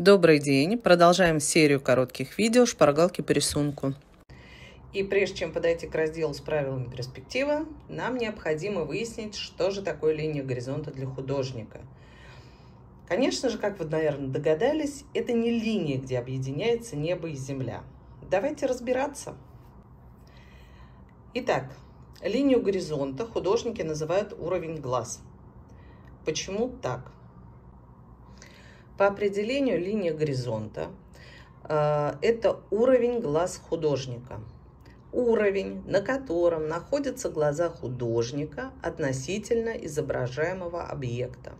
Добрый день! Продолжаем серию коротких видео «Шпаргалки по рисунку». И прежде чем подойти к разделу с правилами перспективы, нам необходимо выяснить, что же такое линия горизонта для художника. Конечно же, как вы, наверное, догадались, это не линия, где объединяется небо и земля. Давайте разбираться. Итак, линию горизонта художники называют уровень глаз. Почему так? По определению линия горизонта э, это уровень глаз художника. Уровень, на котором находятся глаза художника относительно изображаемого объекта.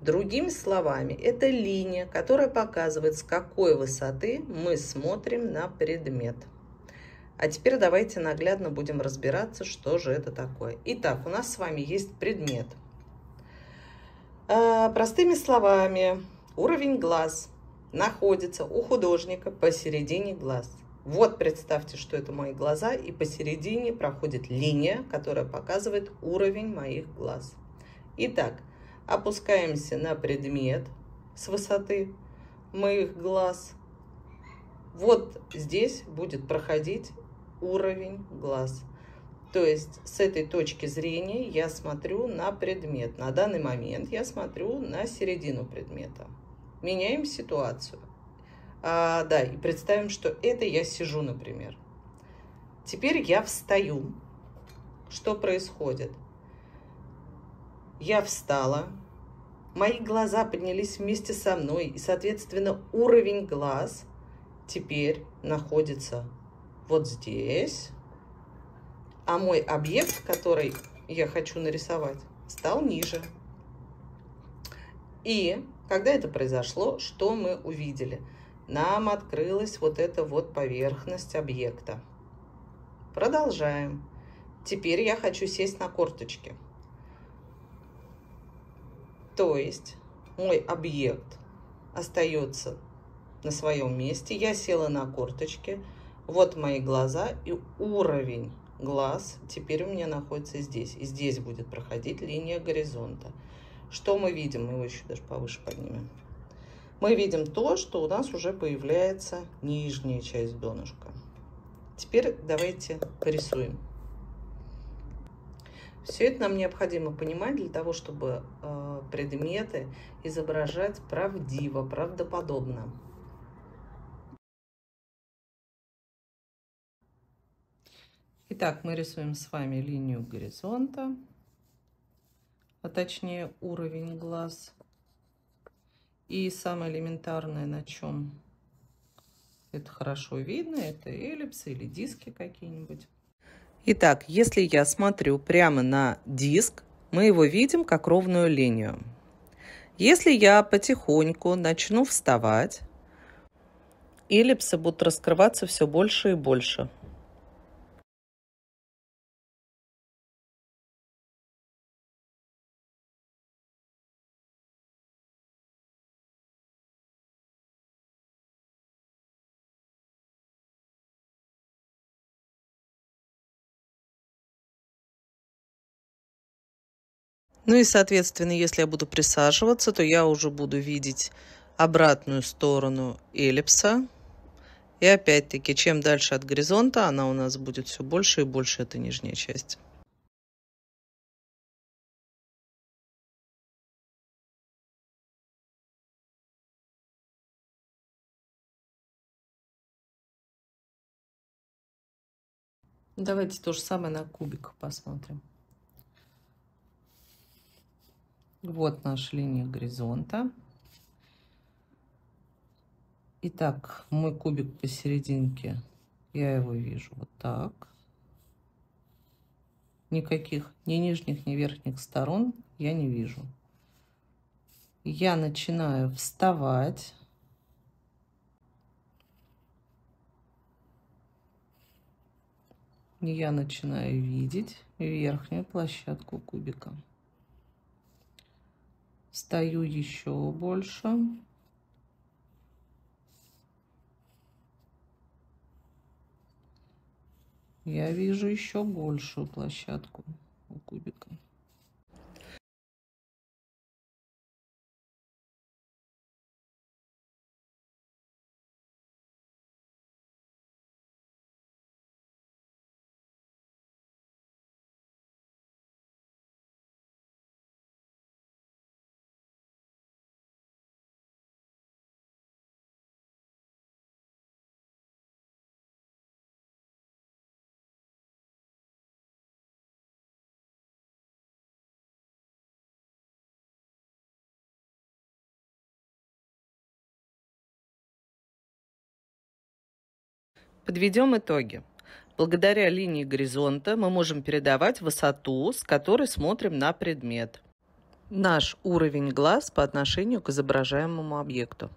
Другими словами, это линия, которая показывает, с какой высоты мы смотрим на предмет. А теперь давайте наглядно будем разбираться, что же это такое. Итак, у нас с вами есть предмет. Э, простыми словами, Уровень глаз находится у художника посередине глаз. Вот представьте, что это мои глаза, и посередине проходит линия, которая показывает уровень моих глаз. Итак, опускаемся на предмет с высоты моих глаз. Вот здесь будет проходить уровень глаз. То есть с этой точки зрения я смотрю на предмет. На данный момент я смотрю на середину предмета меняем ситуацию. А, да, и представим, что это я сижу, например. Теперь я встаю. Что происходит? Я встала, мои глаза поднялись вместе со мной, и, соответственно, уровень глаз теперь находится вот здесь, а мой объект, который я хочу нарисовать, стал ниже. И когда это произошло, что мы увидели? Нам открылась вот эта вот поверхность объекта. Продолжаем. Теперь я хочу сесть на корточки. То есть мой объект остается на своем месте. Я села на корточки. Вот мои глаза и уровень глаз теперь у меня находится здесь. И здесь будет проходить линия горизонта. Что мы видим? Мы его еще даже повыше поднимем. Мы видим то, что у нас уже появляется нижняя часть донышка. Теперь давайте порисуем. Все это нам необходимо понимать для того, чтобы э, предметы изображать правдиво, правдоподобно. Итак, мы рисуем с вами линию горизонта а точнее уровень глаз. И самое элементарное, на чем это хорошо видно, это эллипсы или диски какие-нибудь. Итак, если я смотрю прямо на диск, мы его видим как ровную линию. Если я потихоньку начну вставать, эллипсы будут раскрываться все больше и больше. Ну и, соответственно, если я буду присаживаться, то я уже буду видеть обратную сторону эллипса. И опять-таки, чем дальше от горизонта, она у нас будет все больше и больше, эта нижняя часть. Давайте то же самое на кубик посмотрим. Вот наша линия горизонта. Итак, мой кубик посерединке, я его вижу вот так. Никаких ни нижних, ни верхних сторон я не вижу. Я начинаю вставать. Я начинаю видеть верхнюю площадку кубика. Стою еще больше. Я вижу еще большую площадку у кубика. Подведем итоги. Благодаря линии горизонта мы можем передавать высоту, с которой смотрим на предмет. Наш уровень глаз по отношению к изображаемому объекту.